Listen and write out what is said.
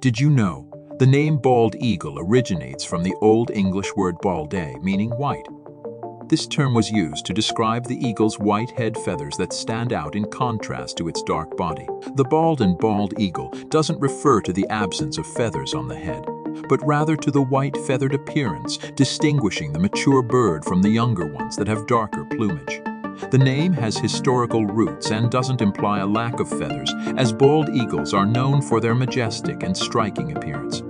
Did you know? The name bald eagle originates from the Old English word balde, meaning white. This term was used to describe the eagle's white head feathers that stand out in contrast to its dark body. The bald and bald eagle doesn't refer to the absence of feathers on the head, but rather to the white feathered appearance, distinguishing the mature bird from the younger ones that have darker plumage. The name has historical roots and doesn't imply a lack of feathers, as bald eagles are known for their majestic and striking appearance.